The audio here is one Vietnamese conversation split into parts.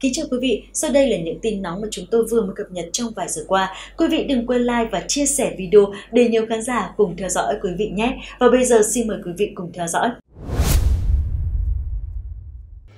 Kính chào quý vị, sau đây là những tin nóng mà chúng tôi vừa mới cập nhật trong vài giờ qua. Quý vị đừng quên like và chia sẻ video để nhiều khán giả cùng theo dõi quý vị nhé. Và bây giờ xin mời quý vị cùng theo dõi.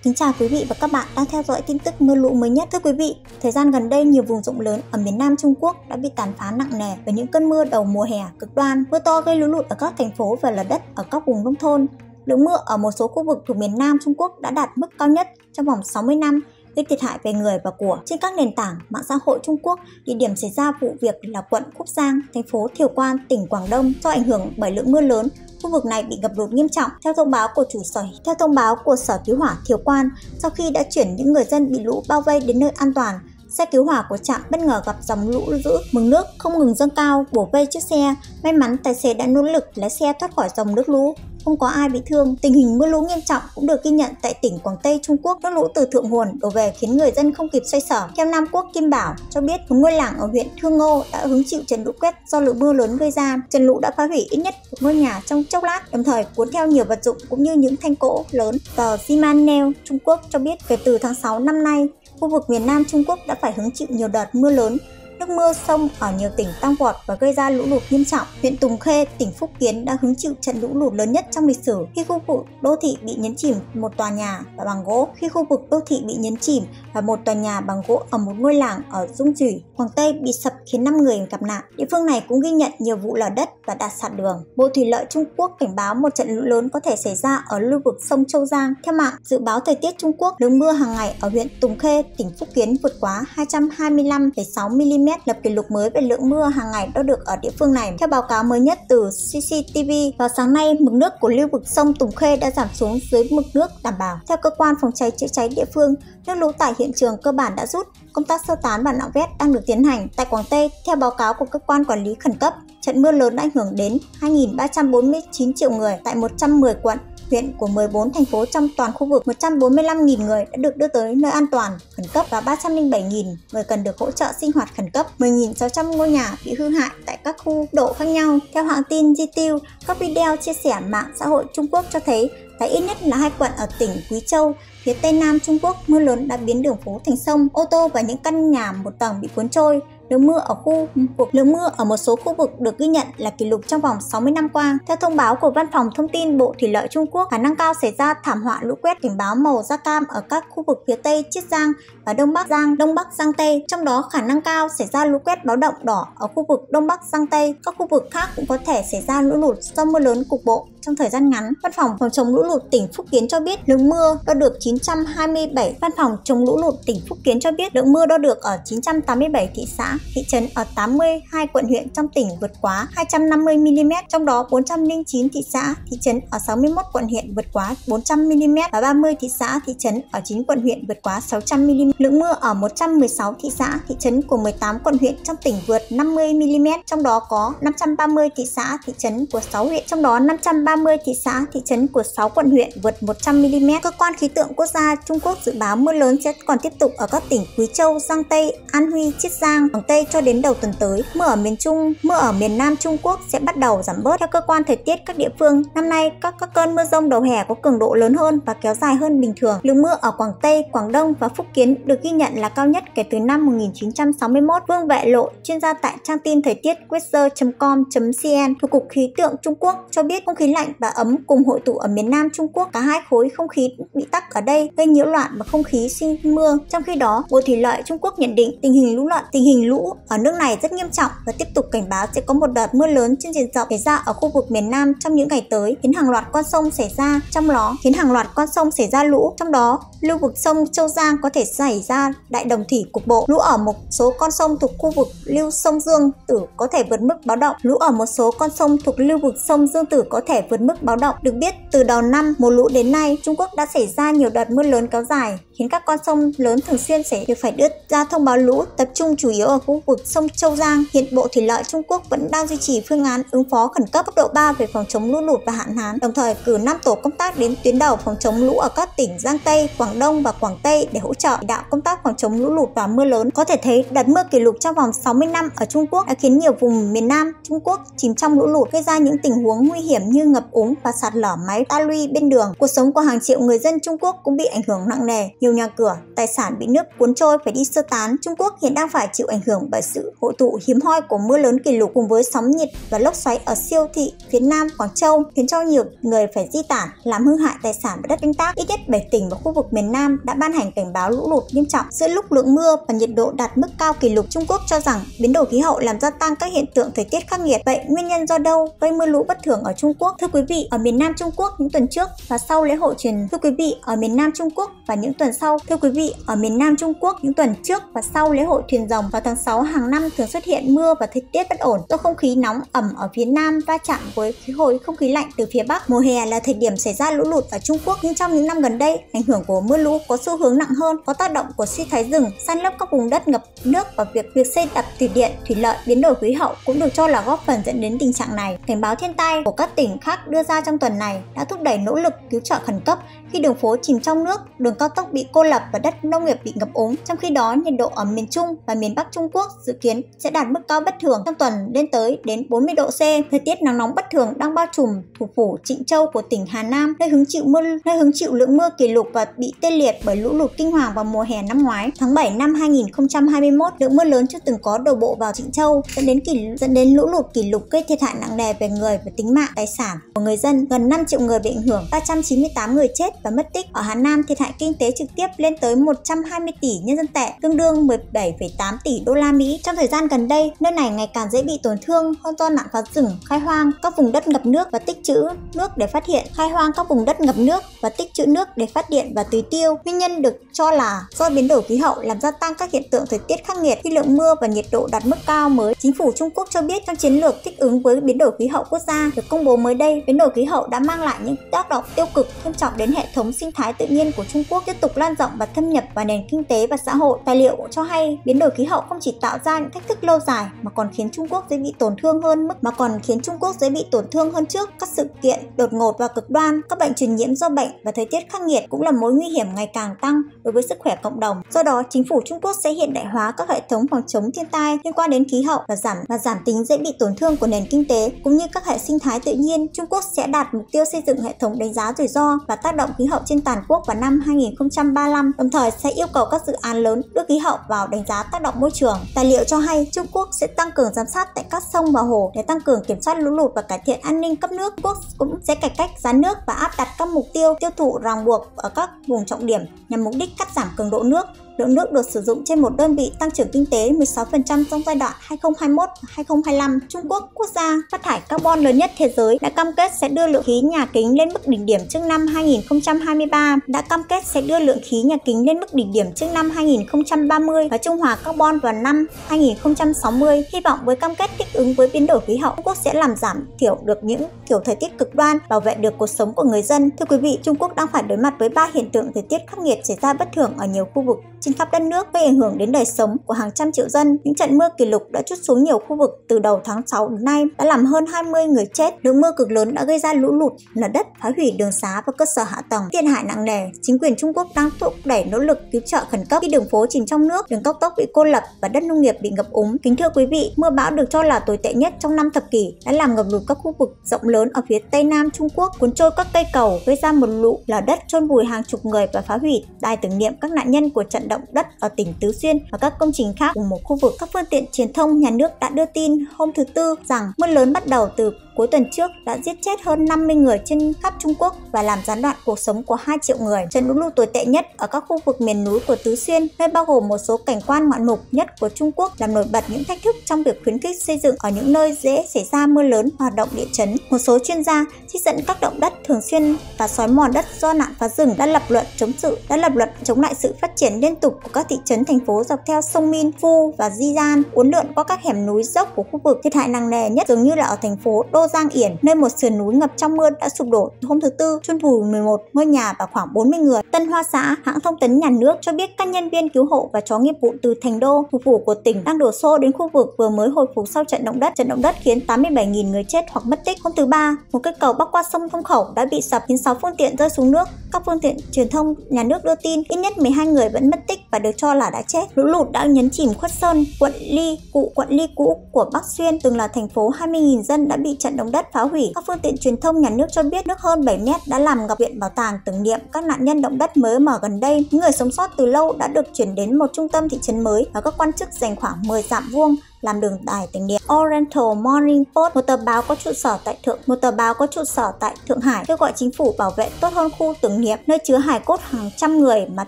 Kính chào quý vị và các bạn đang theo dõi tin tức mưa lũ mới nhất. Thưa quý vị, thời gian gần đây nhiều vùng rộng lớn ở miền Nam Trung Quốc đã bị tàn phá nặng nề bởi những cơn mưa đầu mùa hè cực đoan. Mưa to gây lũ lụt ở các thành phố và lở đất ở các vùng nông thôn. Lượng mưa ở một số khu vực thuộc miền Nam Trung Quốc đã đạt mức cao nhất trong vòng 60 năm gây thiệt hại về người và của. Trên các nền tảng mạng xã hội Trung Quốc, địa điểm xảy ra vụ việc là quận Cúc Giang, thành phố Thiều Quan, tỉnh Quảng Đông do ảnh hưởng bởi lượng mưa lớn. Khu vực này bị ngập lụt nghiêm trọng theo thông báo của chủ sở theo thông báo của sở cứu hỏa thiều quan sau khi đã chuyển những người dân bị lũ bao vây đến nơi an toàn xe cứu hỏa của trạm bất ngờ gặp dòng lũ dữ mực nước không ngừng dâng cao bổ vây chiếc xe. May mắn tài xế đã nỗ lực lái xe thoát khỏi dòng nước lũ không có ai bị thương. Tình hình mưa lũ nghiêm trọng cũng được ghi nhận tại tỉnh Quảng Tây Trung Quốc. Nước lũ từ thượng nguồn đổ về khiến người dân không kịp xoay sở. Theo Nam Quốc Kim Bảo cho biết, một ngôi làng ở huyện Thương Ngô đã hứng chịu trận lũ quét do lượng mưa lớn gây ra. Trận lũ đã phá hủy ít nhất một ngôi nhà trong chốc lát, đồng thời cuốn theo nhiều vật dụng cũng như những thanh cỗ lớn. Tờ Ziman Trung Quốc cho biết kể từ tháng 6 năm nay, khu vực miền Nam Trung Quốc đã phải hứng chịu nhiều đợt mưa lớn Nước mưa sông ở nhiều tỉnh tăng vọt và gây ra lũ lụt nghiêm trọng. Huyện Tùng Khê, tỉnh Phúc Kiến đã hứng chịu trận lũ lụt lớn nhất trong lịch sử khi khu vực đô thị bị nhấn chìm một tòa nhà và bằng gỗ. Khi khu vực đô thị bị nhấn chìm và một tòa nhà bằng gỗ ở một ngôi làng ở Dung Chủy, Quảng Tây bị sập khiến 5 người gặp nạn. Địa phương này cũng ghi nhận nhiều vụ lở đất và đạt sạt đường. Bộ Thủy lợi Trung Quốc cảnh báo một trận lũ lớn có thể xảy ra ở lưu vực sông Châu Giang. Theo mạng dự báo thời tiết Trung Quốc, lượng mưa hàng ngày ở huyện Tùng Khê, tỉnh Phúc Kiến vượt quá 225,6 mm lập kỷ lục mới về lượng mưa hàng ngày đo được ở địa phương này. Theo báo cáo mới nhất từ CCTV, vào sáng nay, mực nước của lưu vực sông Tùng Khê đã giảm xuống dưới mực nước đảm bảo. Theo cơ quan phòng cháy chữa cháy địa phương, nước lũ tại hiện trường cơ bản đã rút, công tác sơ tán và nạo vét đang được tiến hành. Tại Quảng Tây, theo báo cáo của cơ quan quản lý khẩn cấp, trận mưa lớn đã ảnh hưởng đến 2.349 triệu người tại 110 quận, huyện của 14 thành phố trong toàn khu vực, 145.000 người đã được đưa tới nơi an toàn khẩn cấp và 307.000 người cần được hỗ trợ sinh hoạt khẩn cấp. 10.600 ngôi nhà bị hư hại tại các khu độ khác nhau. Theo hãng tin GTU, các video chia sẻ mạng xã hội Trung Quốc cho thấy tại ít nhất là hai quận ở tỉnh Quý Châu, phía tây nam Trung Quốc, mưa lớn đã biến đường phố thành sông, ô tô và những căn nhà một tầng bị cuốn trôi. Lượng mưa ở khu ừ, vực lượng mưa ở một số khu vực được ghi nhận là kỷ lục trong vòng 60 năm qua. Theo thông báo của Văn phòng Thông tin Bộ Thủy lợi Trung Quốc, khả năng cao xảy ra thảm họa lũ quét cảnh báo màu da cam ở các khu vực phía Tây Chiết Giang và Đông Bắc Giang, Đông Bắc Giang Tây. Trong đó khả năng cao xảy ra lũ quét báo động đỏ ở khu vực Đông Bắc Giang Tây. Các khu vực khác cũng có thể xảy ra lũ lụt do mưa lớn cục bộ trong thời gian ngắn. Văn phòng phòng chống lũ lụt tỉnh Phúc Kiến cho biết lượng mưa đo được 927. Văn phòng chống lũ lụt tỉnh Phúc Kiến cho biết lượng mưa đo được ở 987 thị xã, thị trấn ở 82 quận huyện trong tỉnh vượt quá 250 mm, trong đó 409 thị xã, thị trấn ở 61 quận huyện vượt quá 400 mm và 30 thị xã, thị trấn ở 9 quận huyện vượt quá 600 mm. Lượng mưa ở 116 thị xã, thị trấn của 18 quận huyện trong tỉnh vượt 50 mm, trong đó có 530 thị xã, thị trấn của 6 huyện, trong đó 530 thị xã, thị trấn của 6 quận huyện vượt 100 mm. Cơ quan khí tượng quốc gia Trung Quốc dự báo mưa lớn sẽ còn tiếp tục ở các tỉnh Quý Châu, Giang Tây, An Huy, Chiết Giang, Quảng Tây cho đến đầu tuần tới. Mưa ở miền Trung, mưa ở miền Nam Trung Quốc sẽ bắt đầu giảm bớt. Theo cơ quan thời tiết các địa phương, năm nay các các cơn mưa rông đầu hè có cường độ lớn hơn và kéo dài hơn bình thường. Lượng mưa ở Quảng Tây, Quảng Đông và Phúc Kiến được ghi nhận là cao nhất kể từ năm 1961. Vương Vệ Lộ, chuyên gia tại trang tin thời tiết weather.com.cn thuộc Cục Khí tượng Trung Quốc cho biết không khí lạnh và ấm cùng hội tụ ở miền Nam Trung Quốc. Cả hai khối không khí bị tắc ở đây gây nhiễu loạn và không khí sinh mưa. Trong khi đó, Bộ Thủy lợi Trung Quốc nhận định tình hình lũ loạn, tình hình lũ ở nước này rất nghiêm trọng và tiếp tục cảnh báo sẽ có một đợt mưa lớn trên diện rộng xảy ra ở khu vực miền Nam trong những ngày tới, khiến hàng loạt con sông xảy ra trong đó khiến hàng loạt con sông xảy ra lũ. Trong đó, lưu vực sông Châu Giang có thể xảy ra đại đồng thủy cục bộ. Lũ ở một số con sông thuộc khu vực lưu sông Dương Tử có thể vượt mức báo động. Lũ ở một số con sông thuộc lưu vực sông Dương Tử có thể vượt mức báo động. Được biết, từ đầu năm mùa lũ đến nay, Trung Quốc đã xảy ra nhiều đợt mưa lớn kéo dài, khiến các con sông lớn thường xuyên sẽ được phải đưa ra thông báo lũ, tập trung chủ yếu ở khu vực sông Châu Giang. Hiện Bộ Thủy lợi Trung Quốc vẫn đang duy trì phương án ứng phó khẩn cấp cấp độ 3 về phòng chống lũ lụt và hạn hán, đồng thời cử 5 tổ công tác đến tuyến đầu phòng chống lũ ở các tỉnh Giang Tây, Quảng Đông và Quảng Tây để hỗ trợ đạo công tác phòng chống lũ lụt và mưa lớn. Có thể thấy đợt mưa kỷ lục trong vòng 60 năm ở Trung Quốc đã khiến nhiều vùng miền Nam Trung Quốc chìm trong lũ lụt, gây ra những tình huống nguy hiểm như ngập ngập úng và sạt lở máy ta luy bên đường. Cuộc sống của hàng triệu người dân Trung Quốc cũng bị ảnh hưởng nặng nề, nhiều nhà cửa, tài sản bị nước cuốn trôi phải đi sơ tán. Trung Quốc hiện đang phải chịu ảnh hưởng bởi sự hội tụ hiếm hoi của mưa lớn kỷ lục cùng với sóng nhiệt và lốc xoáy ở siêu thị phía Nam Quảng Châu khiến cho nhiều người phải di tản, làm hư hại tài sản và đất canh tác. Ít nhất 7 tỉnh và khu vực miền miền Nam đã ban hành cảnh báo lũ lụt nghiêm trọng giữa lúc lượng mưa và nhiệt độ đạt mức cao kỷ lục. Trung Quốc cho rằng biến đổi khí hậu làm gia tăng các hiện tượng thời tiết khắc nghiệt. Vậy nguyên nhân do đâu gây mưa lũ bất thường ở Trung Quốc? Thưa quý vị, ở miền Nam Trung Quốc những tuần trước và sau lễ hội truyền thưa quý vị ở miền Nam Trung Quốc và những tuần sau thưa quý vị ở miền Nam Trung Quốc những tuần trước và sau lễ hội thuyền rồng vào tháng 6 hàng năm thường xuất hiện mưa và thời tiết bất ổn do không khí nóng ẩm ở phía Nam va chạm với khí hồi không khí lạnh từ phía Bắc. Mùa hè là thời điểm xảy ra lũ lụt ở Trung Quốc nhưng trong những năm gần đây ảnh hưởng của mưa lũ có xu hướng nặng hơn, có tác động của suy thái rừng, san lấp các vùng đất ngập nước và việc việc xây đập thủy điện, thủy lợi, biến đổi khí hậu cũng được cho là góp phần dẫn đến tình trạng này. Cảnh báo thiên tai của các tỉnh khác đưa ra trong tuần này đã thúc đẩy nỗ lực cứu trợ khẩn cấp khi đường phố chìm trong nước, đường cao tốc bị cô lập và đất nông nghiệp bị ngập úng. Trong khi đó, nhiệt độ ở miền Trung và miền Bắc Trung Quốc dự kiến sẽ đạt mức cao bất thường trong tuần lên tới đến 40 độ C. Thời tiết nắng nóng bất thường đang bao trùm thủ phủ Trịnh Châu của tỉnh Hà Nam, nơi hứng chịu mưa nơi hứng chịu lượng mưa kỷ lục và bị tê liệt bởi lũ lụt kinh hoàng vào mùa hè năm ngoái. Tháng 7 năm 2021, lượng mưa lớn chưa từng có đổ bộ vào Trịnh Châu dẫn đến kỷ dẫn đến lũ lụt kỷ lục gây thiệt hại nặng nề về người và tính mạng, tài sản của người dân. Gần 5 triệu người bị ảnh hưởng, 398 người chết và mất tích. Ở Hà Nam, thiệt hại kinh tế trực tiếp lên tới 120 tỷ nhân dân tệ, tương đương 17,8 tỷ đô la Mỹ. Trong thời gian gần đây, nơi này ngày càng dễ bị tổn thương hơn do nạn phá rừng, khai hoang các vùng đất ngập nước và tích trữ nước để phát hiện, khai hoang các vùng đất ngập nước và tích trữ nước để phát điện và tưới tiêu. Nguyên nhân được cho là do biến đổi khí hậu làm gia tăng các hiện tượng thời tiết khắc nghiệt khi lượng mưa và nhiệt độ đạt mức cao mới. Chính phủ Trung Quốc cho biết trong chiến lược thích ứng với biến đổi khí hậu quốc gia được công bố mới đây, biến đổi khí hậu đã mang lại những tác động tiêu cực nghiêm trọng đến hệ thống sinh thái tự nhiên của Trung Quốc tiếp tục lan rộng và thâm nhập vào nền kinh tế và xã hội. Tài liệu cho hay biến đổi khí hậu không chỉ tạo ra những thách thức lâu dài mà còn khiến Trung Quốc dễ bị tổn thương hơn mức mà còn khiến Trung Quốc dễ bị tổn thương hơn trước các sự kiện đột ngột và cực đoan, các bệnh truyền nhiễm do bệnh và thời tiết khắc nghiệt cũng là mối nguy hiểm ngày càng tăng đối với sức khỏe cộng đồng. Do đó, chính phủ Trung Quốc sẽ hiện đại hóa các hệ thống phòng chống thiên tai liên quan đến khí hậu và giảm và giảm tính dễ bị tổn thương của nền kinh tế cũng như các hệ sinh thái tự nhiên. Trung Quốc sẽ đạt mục tiêu xây dựng hệ thống đánh giá rủi ro và tác động khí hậu trên toàn quốc vào năm 2035, đồng thời sẽ yêu cầu các dự án lớn đưa khí hậu vào đánh giá tác động môi trường. Tài liệu cho hay Trung Quốc sẽ tăng cường giám sát tại các sông và hồ để tăng cường kiểm soát lũ lụt và cải thiện an ninh cấp nước. Trung Quốc cũng sẽ cải cách giá nước và áp đặt các mục tiêu tiêu thụ ràng buộc ở các vùng trọng điểm nhằm mục đích cắt giảm cường độ nước lượng nước được sử dụng trên một đơn vị tăng trưởng kinh tế 16% trong giai đoạn 2021-2025. Trung Quốc, quốc gia phát thải carbon lớn nhất thế giới, đã cam kết sẽ đưa lượng khí nhà kính lên mức đỉnh điểm trước năm 2023, đã cam kết sẽ đưa lượng khí nhà kính lên mức đỉnh điểm trước năm 2030 và trung hòa carbon vào năm 2060. Hy vọng với cam kết thích ứng với biến đổi khí hậu, Trung Quốc sẽ làm giảm thiểu được những kiểu thời tiết cực đoan, bảo vệ được cuộc sống của người dân. Thưa quý vị, Trung Quốc đang phải đối mặt với ba hiện tượng thời tiết khắc nghiệt xảy ra bất thường ở nhiều khu vực trên khắp đất nước gây ảnh hưởng đến đời sống của hàng trăm triệu dân. Những trận mưa kỷ lục đã chút xuống nhiều khu vực từ đầu tháng 6 đến nay đã làm hơn 20 người chết. Lượng mưa cực lớn đã gây ra lũ lụt, lở đất, phá hủy đường xá và cơ sở hạ tầng, thiệt hại nặng nề. Chính quyền Trung Quốc đang thúc đẩy nỗ lực cứu trợ khẩn cấp khi đường phố chìm trong nước, đường cao tốc bị cô lập và đất nông nghiệp bị ngập úng. Kính thưa quý vị, mưa bão được cho là tồi tệ nhất trong năm thập kỷ đã làm ngập lụt các khu vực rộng lớn ở phía tây nam Trung Quốc, cuốn trôi các cây cầu, gây ra một lũ lở đất chôn vùi hàng chục người và phá hủy đài tưởng niệm các nạn nhân của trận động đất ở tỉnh Tứ Xuyên và các công trình khác cùng một khu vực. Các phương tiện truyền thông nhà nước đã đưa tin hôm thứ Tư rằng mưa lớn bắt đầu từ cuối tuần trước đã giết chết hơn 50 người trên khắp Trung Quốc và làm gián đoạn cuộc sống của 2 triệu người. Trận lũ lụt tồi tệ nhất ở các khu vực miền núi của Tứ Xuyên, nơi bao gồm một số cảnh quan ngoạn mục nhất của Trung Quốc làm nổi bật những thách thức trong việc khuyến khích xây dựng ở những nơi dễ xảy ra mưa lớn, hoạt động địa chấn. Một số chuyên gia trích dẫn các động đất thường xuyên và xói mòn đất do nạn phá rừng đã lập luận chống sự đã lập luận chống lại sự phát triển liên tục của các thị trấn thành phố dọc theo sông Min, Phu và Jian uốn lượn qua các hẻm núi dốc của khu vực. Thiệt hại nặng nề nhất dường như là ở thành phố Đô Giang Yển, nơi một sườn núi ngập trong mưa đã sụp đổ hôm thứ Tư, chôn vùi 11 ngôi nhà và khoảng 40 người. Tân Hoa Xã, hãng thông tấn nhà nước cho biết các nhân viên cứu hộ và chó nghiệp vụ từ Thành Đô, thủ phủ của tỉnh đang đổ xô đến khu vực vừa mới hồi phục sau trận động đất. Trận động đất khiến 87.000 người chết hoặc mất tích. Hôm thứ Ba, một cây cầu bắc qua sông Thông Khẩu đã bị sập khiến 6 phương tiện rơi xuống nước. Các phương tiện truyền thông nhà nước đưa tin ít nhất 12 người vẫn mất tích và được cho là đã chết. Lũ lụt đã nhấn chìm Khuất Sơn, quận Ly, cụ quận Ly cũ của Bắc Xuyên từng là thành phố 20.000 dân đã bị trận động đất phá hủy. Các phương tiện truyền thông nhà nước cho biết nước hơn 7 mét đã làm ngập viện bảo tàng tưởng niệm các nạn nhân động đất mới mở gần đây. Những người sống sót từ lâu đã được chuyển đến một trung tâm thị trấn mới và các quan chức dành khoảng 10 dặm vuông làm đường đài tỉnh điện. Oriental Morning Post, một tờ báo có trụ sở tại thượng một tờ báo có trụ sở tại Thượng Hải, kêu gọi chính phủ bảo vệ tốt hơn khu tưởng niệm nơi chứa hài cốt hàng trăm người mà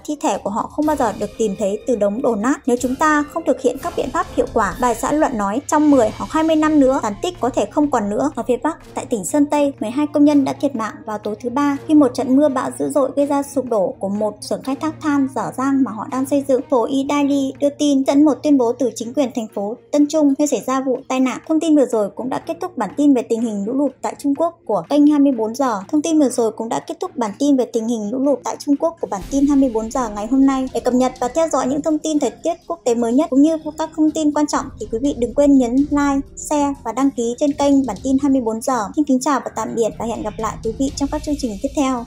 thi thể của họ không bao giờ được tìm thấy từ đống đổ nát. Nếu chúng ta không thực hiện các biện pháp hiệu quả, bài xã luận nói trong 10 hoặc 20 năm nữa, tàn tích có thể không còn nữa. Ở phía Bắc, tại tỉnh Sơn Tây, 12 công nhân đã thiệt mạng vào tối thứ ba khi một trận mưa bão dữ dội gây ra sụp đổ của một xưởng khai thác than dở dang mà họ đang xây dựng. Phố Y Daily đưa tin dẫn một tuyên bố từ chính quyền thành phố Tân Trung nơi xảy ra vụ tai nạn. Thông tin vừa rồi cũng đã kết thúc bản tin về tình hình lũ lụt tại Trung Quốc của kênh 24 giờ. Thông tin vừa rồi cũng đã kết thúc bản tin về tình hình lũ lụt tại Trung Quốc của bản tin 24 giờ ngày hôm nay. Để cập nhật và theo dõi những thông tin thời tiết quốc tế mới nhất cũng như các thông tin quan trọng thì quý vị đừng quên nhấn like, share và đăng ký trên kênh bản tin 24 giờ. Xin kính chào và tạm biệt và hẹn gặp lại quý vị trong các chương trình tiếp theo.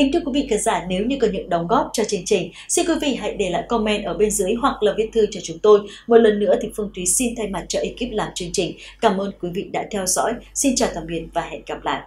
Kính thưa quý vị khán giả, nếu như có những đóng góp cho chương trình, xin quý vị hãy để lại comment ở bên dưới hoặc là viết thư cho chúng tôi. Một lần nữa thì Phương Thúy xin thay mặt cho ekip làm chương trình. Cảm ơn quý vị đã theo dõi. Xin chào tạm biệt và hẹn gặp lại.